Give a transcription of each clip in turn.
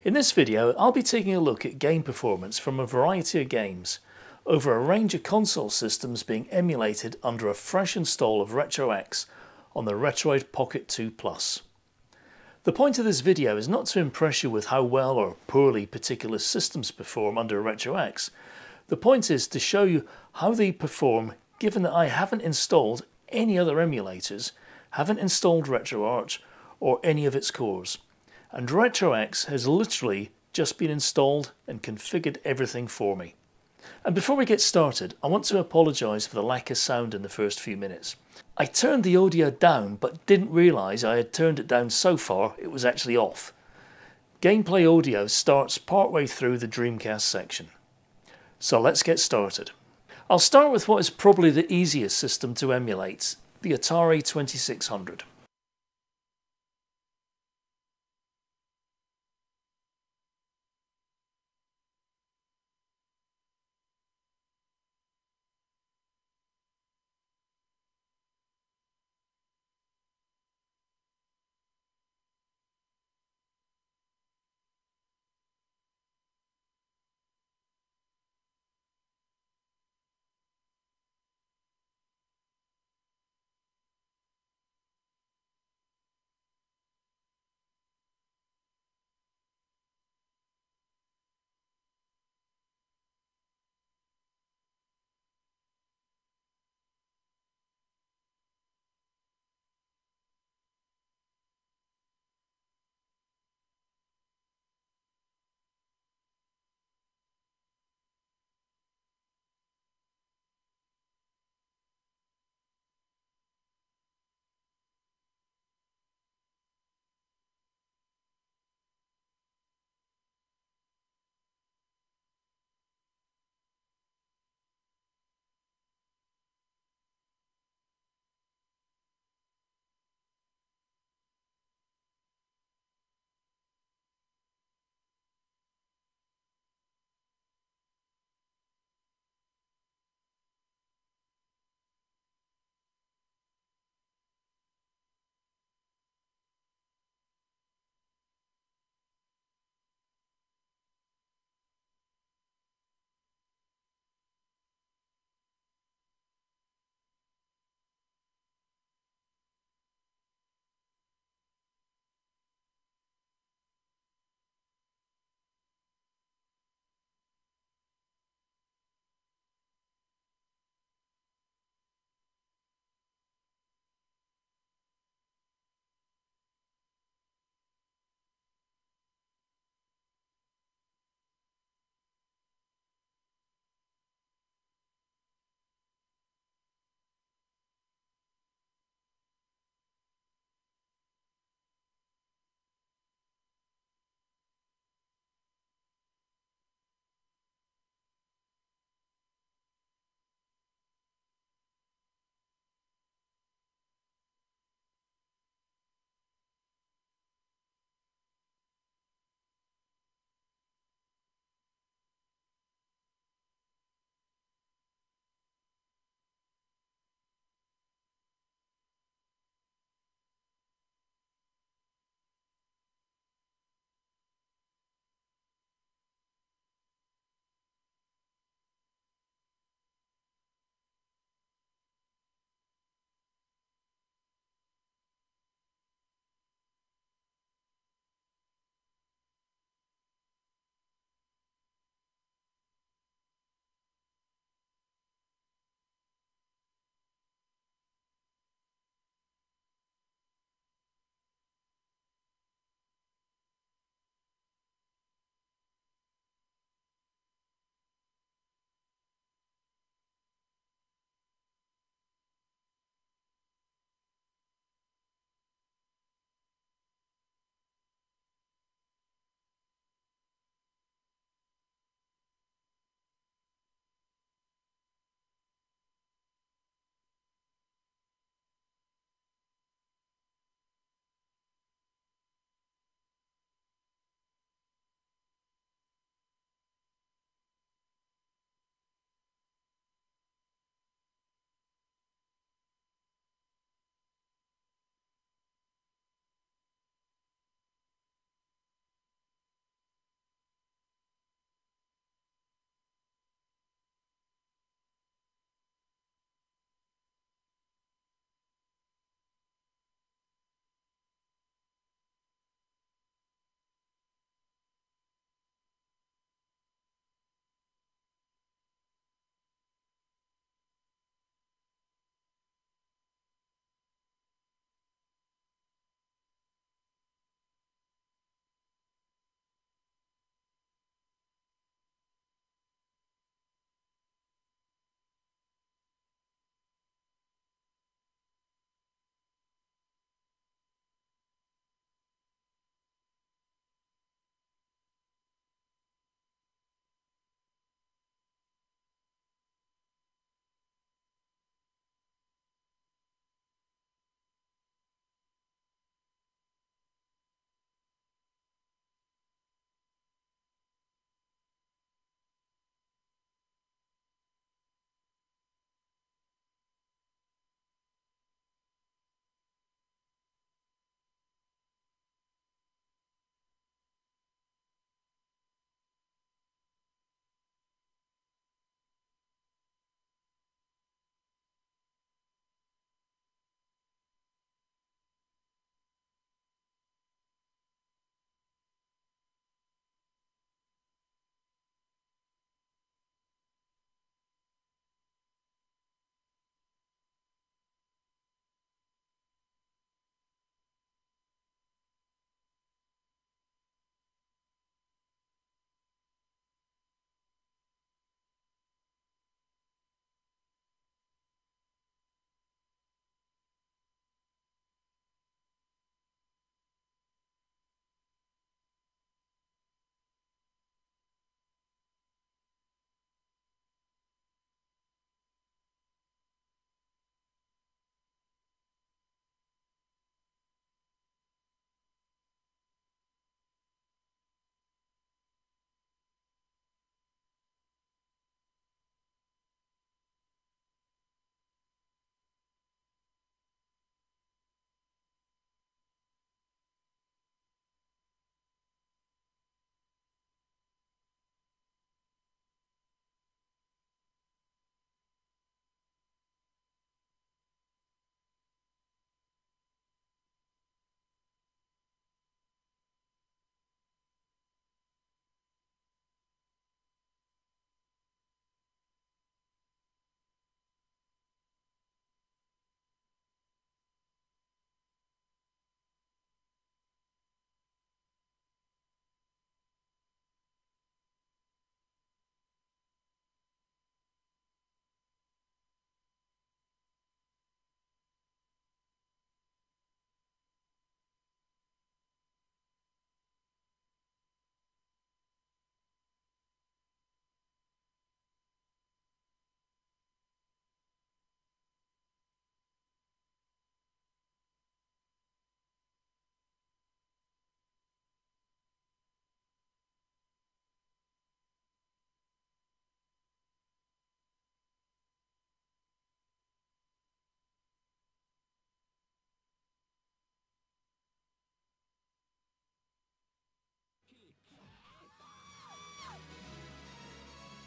In this video I'll be taking a look at game performance from a variety of games over a range of console systems being emulated under a fresh install of RetroX on the Retroid Pocket 2 Plus. The point of this video is not to impress you with how well or poorly particular systems perform under RetroX. The point is to show you how they perform given that I haven't installed any other emulators, haven't installed RetroArch or any of its cores. And RetroX has literally just been installed and configured everything for me. And before we get started, I want to apologise for the lack of sound in the first few minutes. I turned the audio down but didn't realise I had turned it down so far it was actually off. Gameplay audio starts partway through the Dreamcast section. So let's get started. I'll start with what is probably the easiest system to emulate, the Atari 2600.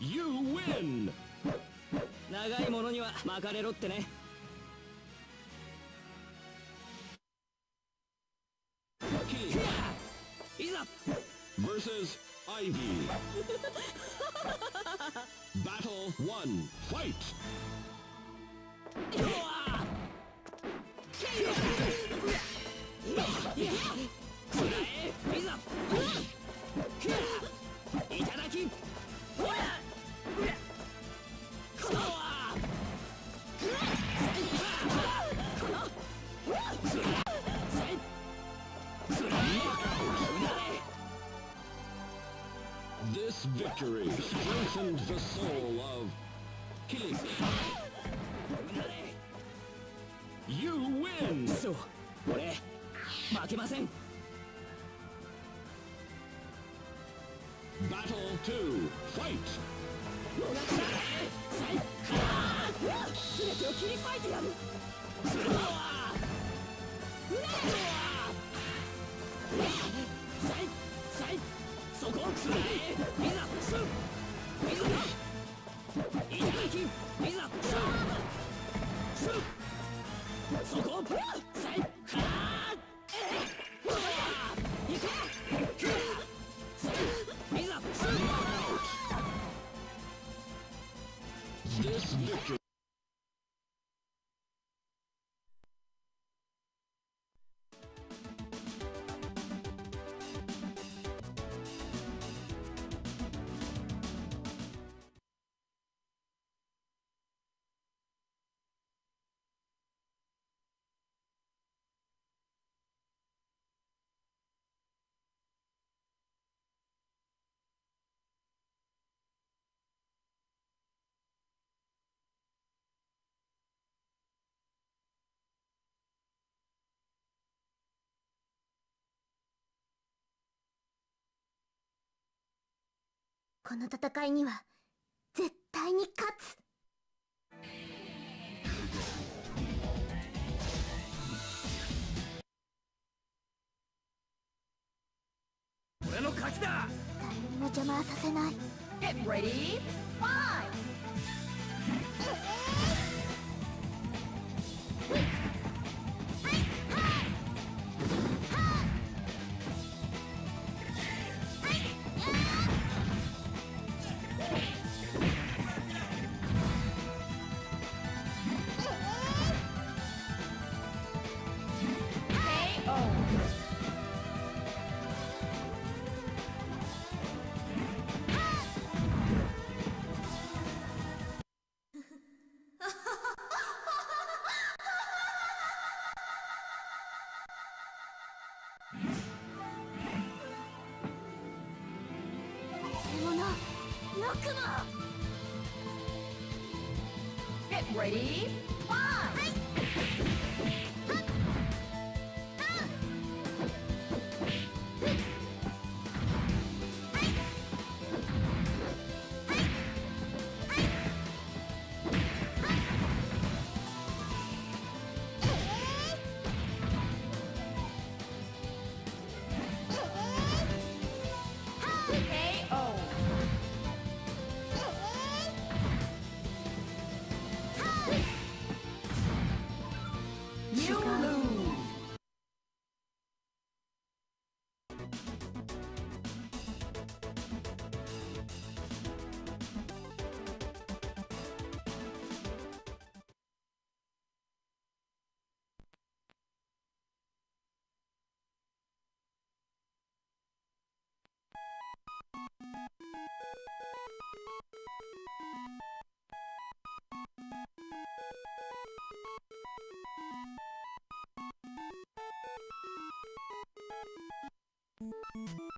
You win! 長いものには巻かれろってねいざ versus Ivy. Battle 1. Fight! い victory strengthened the soul of King. You win! そう俺負けません Battle 2. Fight! 全てを切り裂いてやるうわうわさいさいそこくらえいざすいざいただきいざすすそこ この戦いには絶対に勝つ。俺の勝ちだ！誰にも邪魔はさせない。Get ready, fight!「Get ready, Música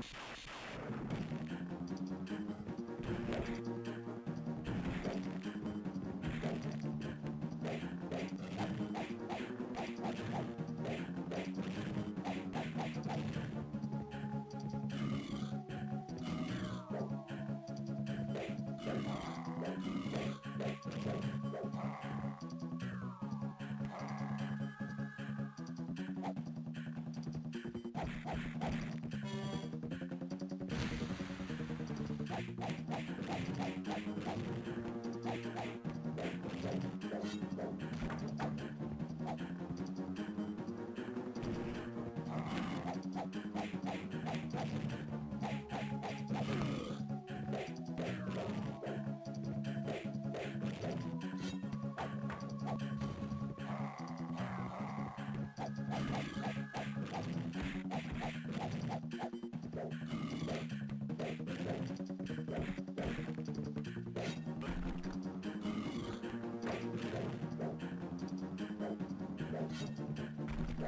Thank you.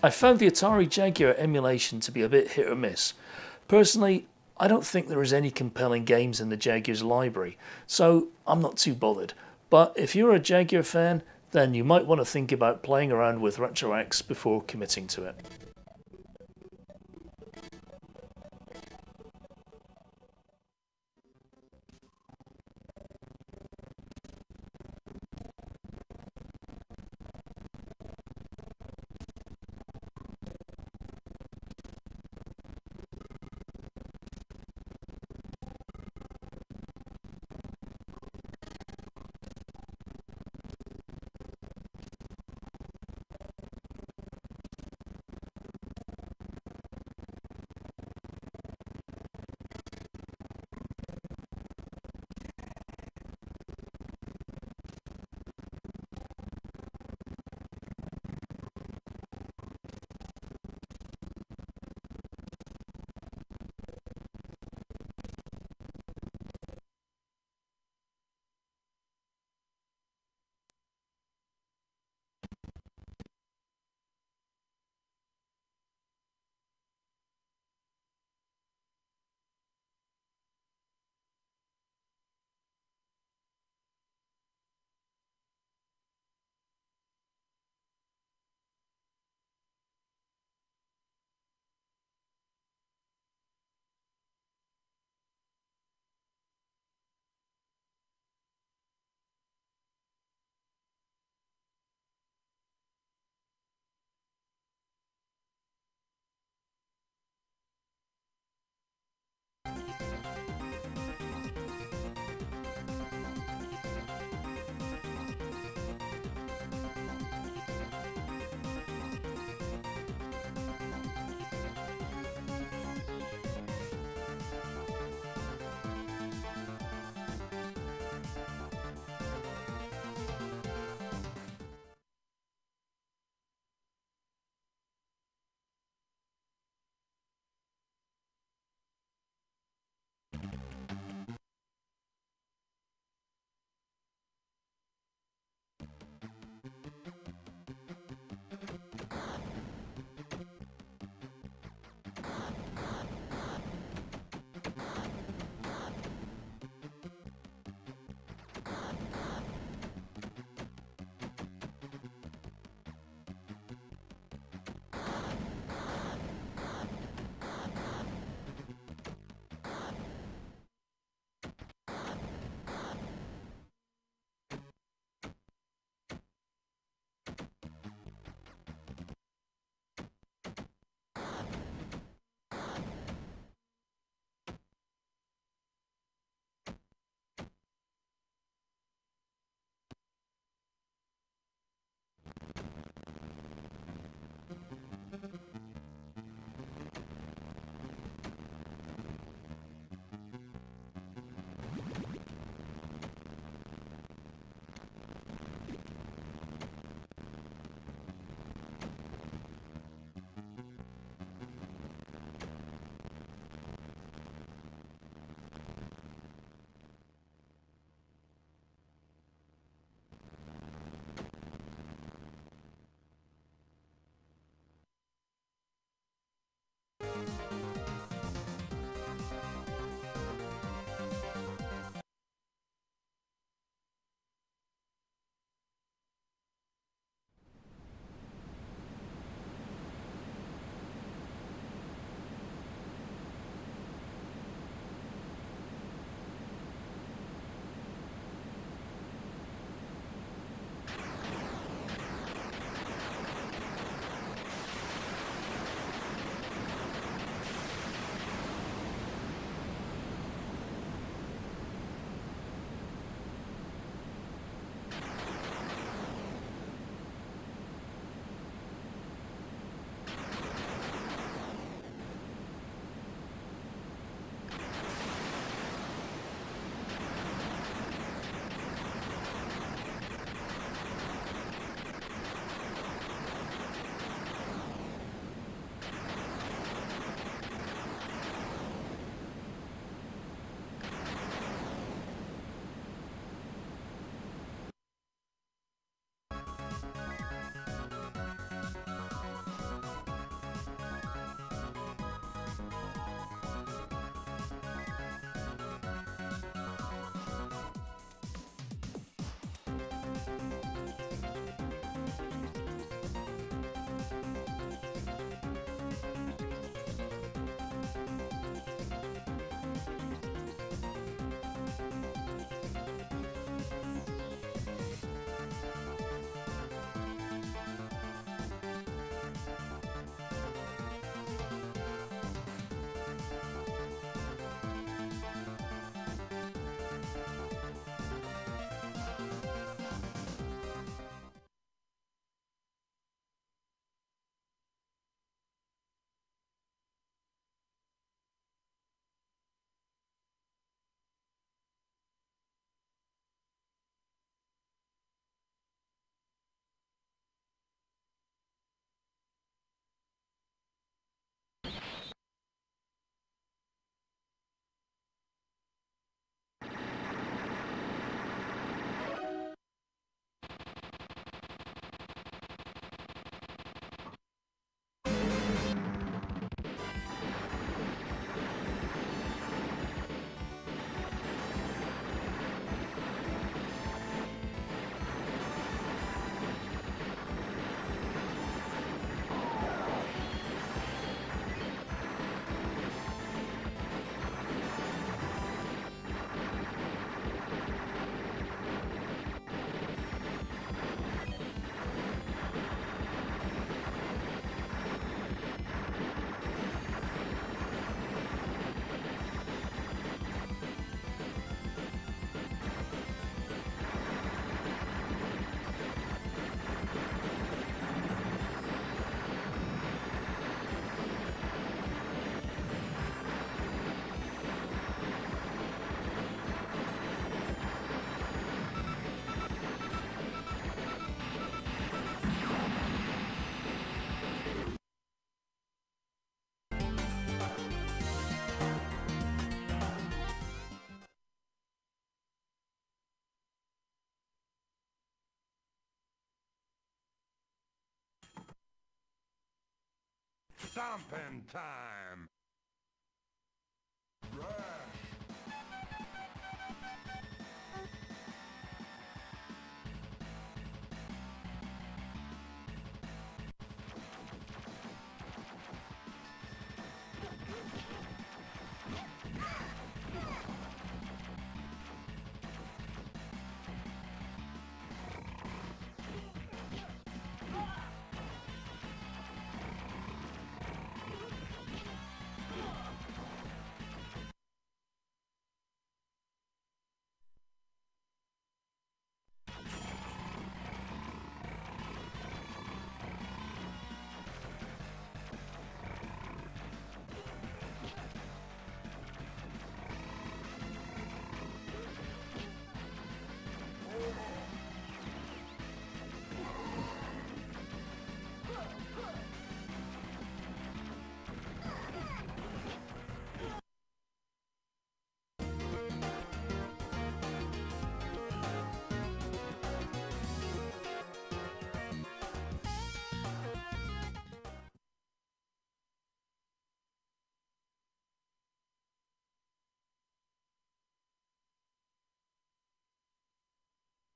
I found the Atari Jaguar emulation to be a bit hit or miss. Personally, I don't think there is any compelling games in the Jaguar's library, so I'm not too bothered. But if you're a Jaguar fan, then you might want to think about playing around with RetroX before committing to it. Stomping time!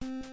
you.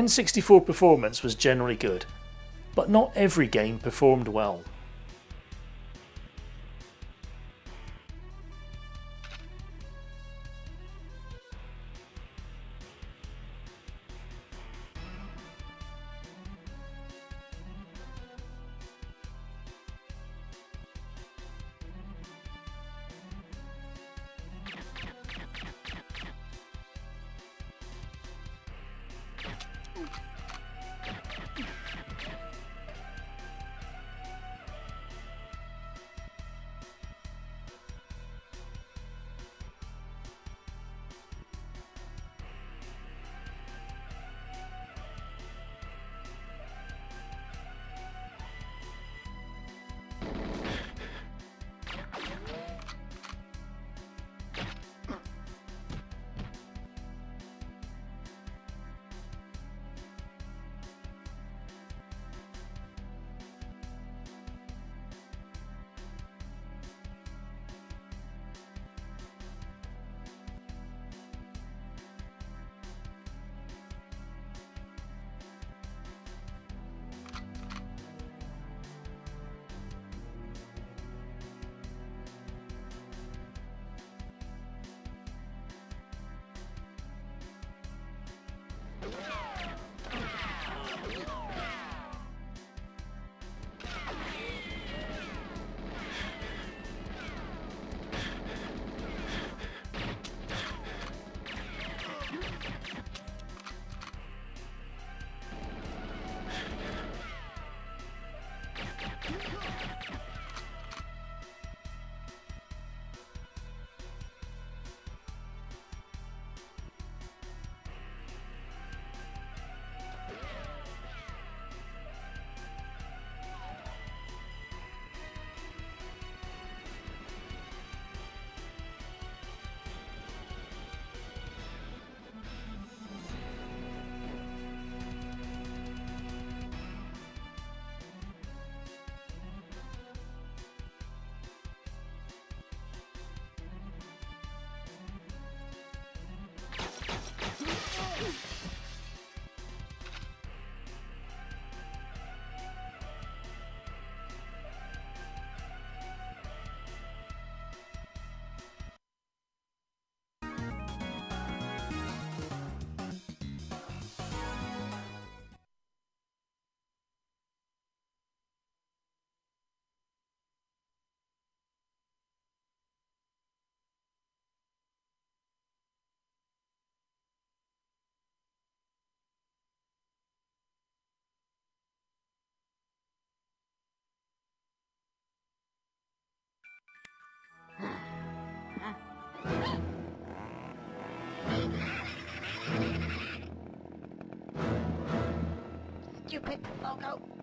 N64 performance was generally good, but not every game performed well. Stupid logo.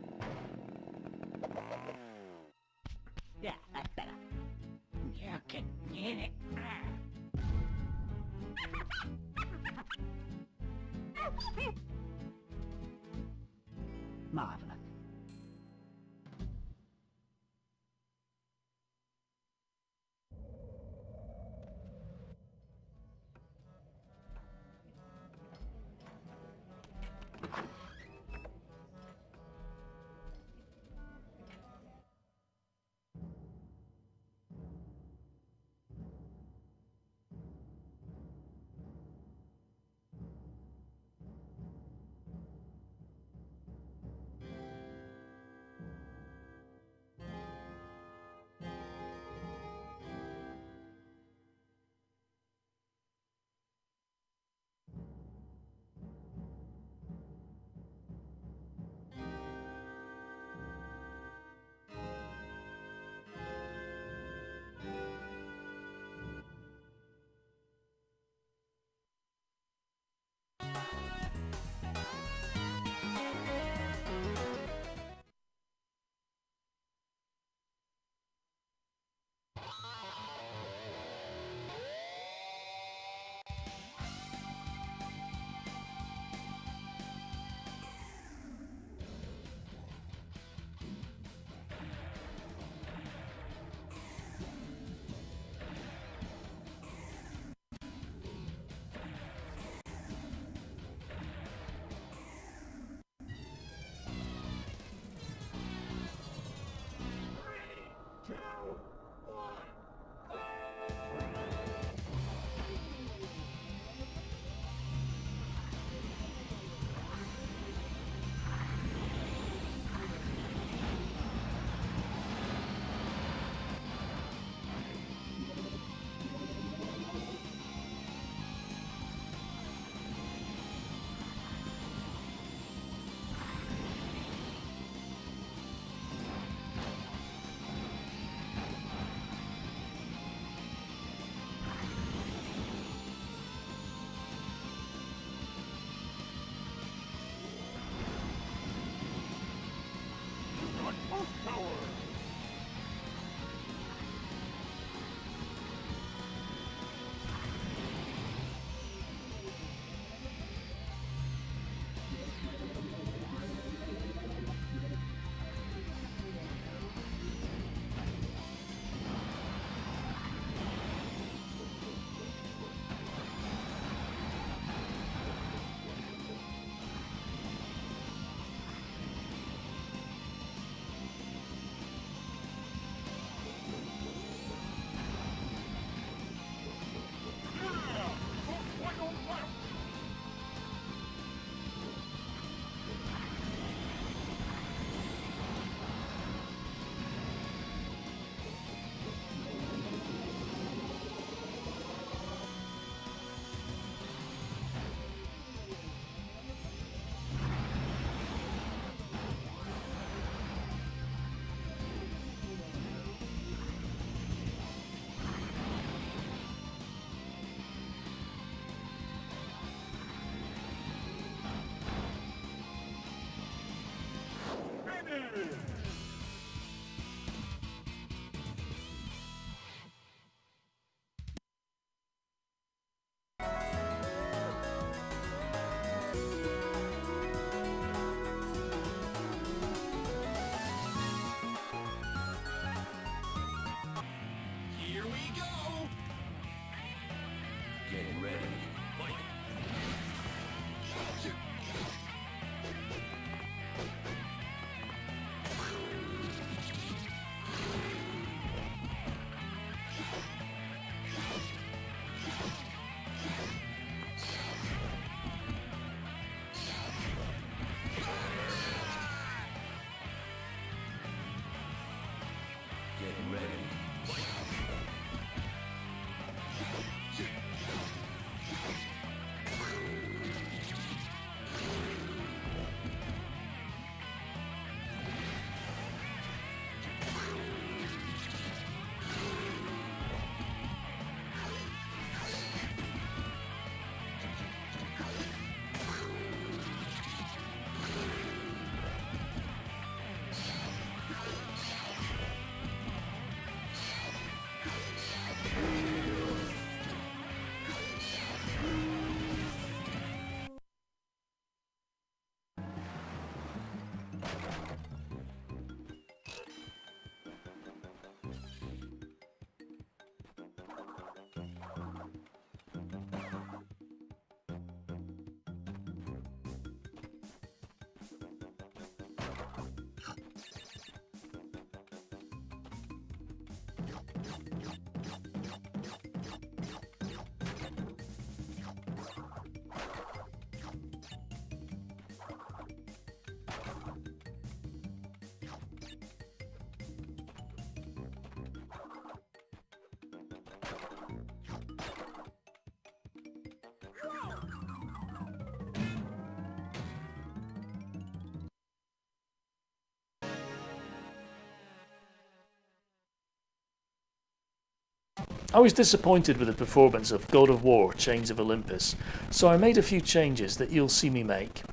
I was disappointed with the performance of God of War Chains of Olympus, so I made a few changes that you'll see me make.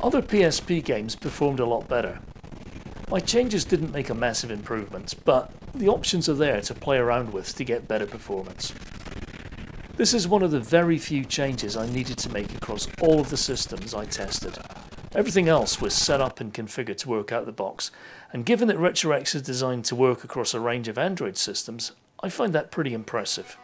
Other PSP games performed a lot better. My changes didn't make a massive improvement, but the options are there to play around with to get better performance. This is one of the very few changes I needed to make across all of the systems I tested. Everything else was set up and configured to work out of the box, and given that RetroX is designed to work across a range of Android systems, I find that pretty impressive.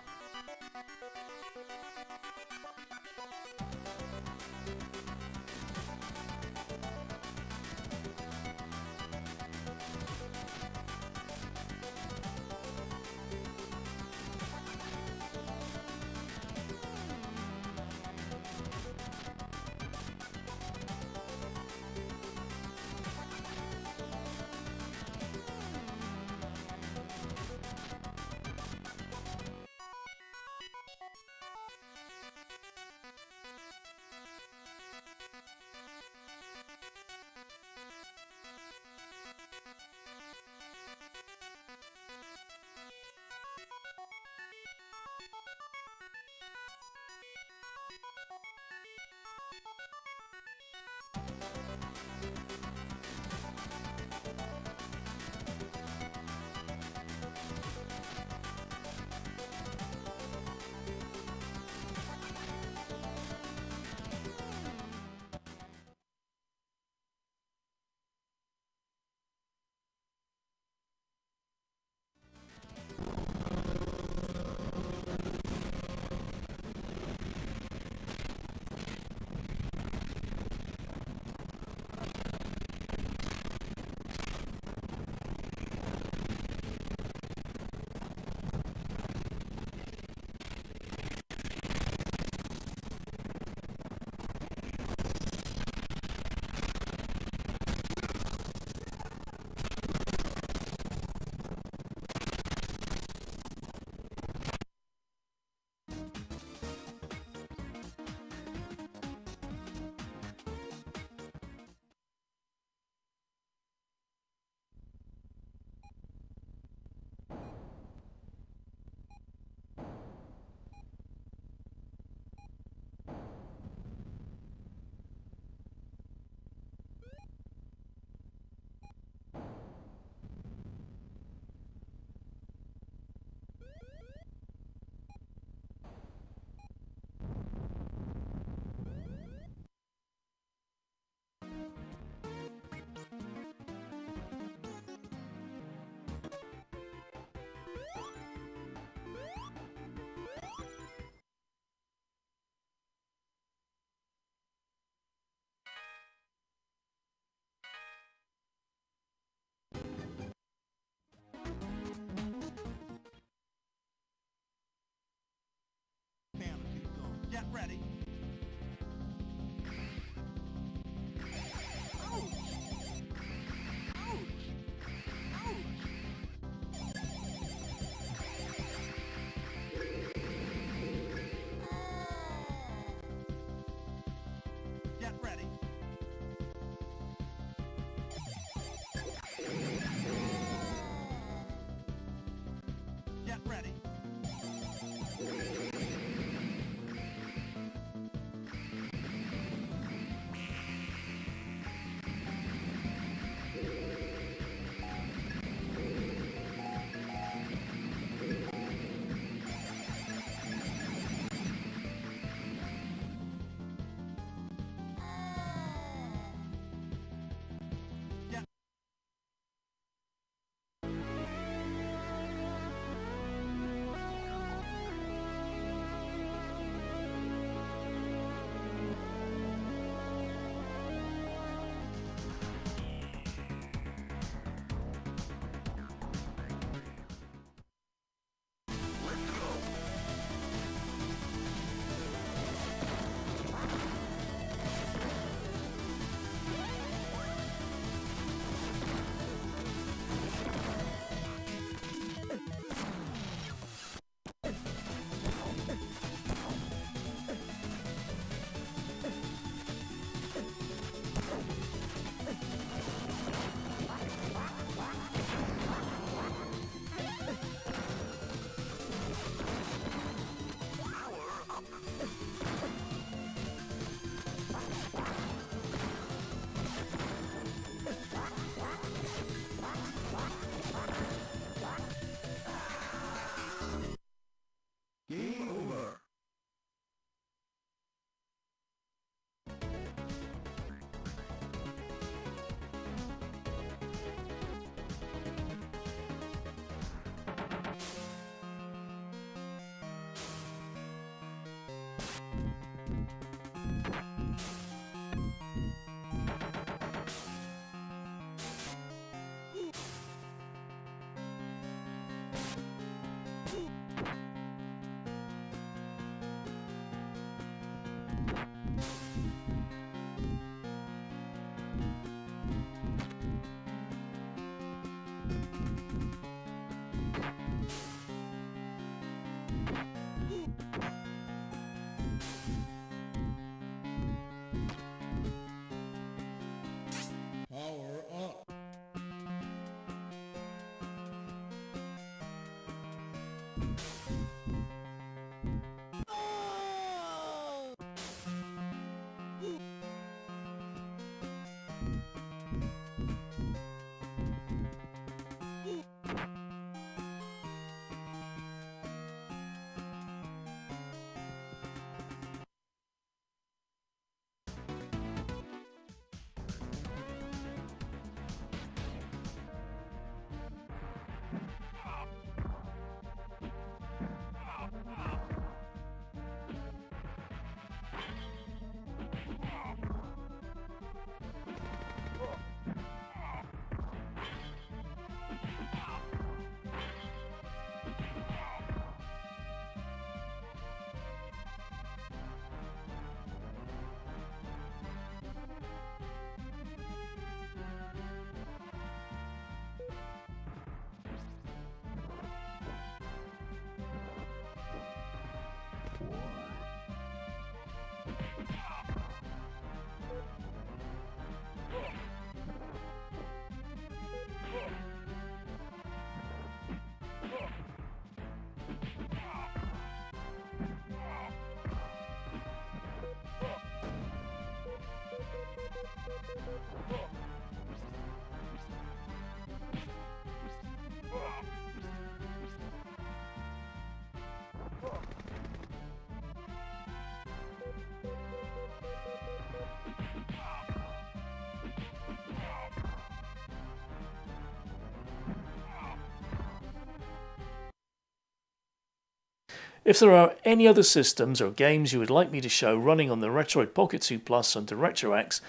If there are any other systems or games you would like me to show running on the Retroid Pocket 2 Plus under RetroX,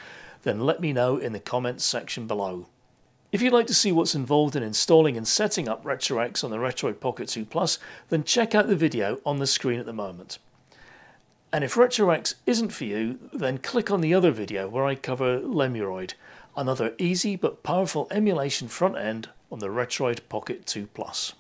then let me know in the comments section below. If you'd like to see what's involved in installing and setting up RetroX on the Retroid Pocket 2 Plus, then check out the video on the screen at the moment. And if RetroX isn't for you, then click on the other video where I cover Lemuroid, another easy but powerful emulation front end on the Retroid Pocket 2 Plus.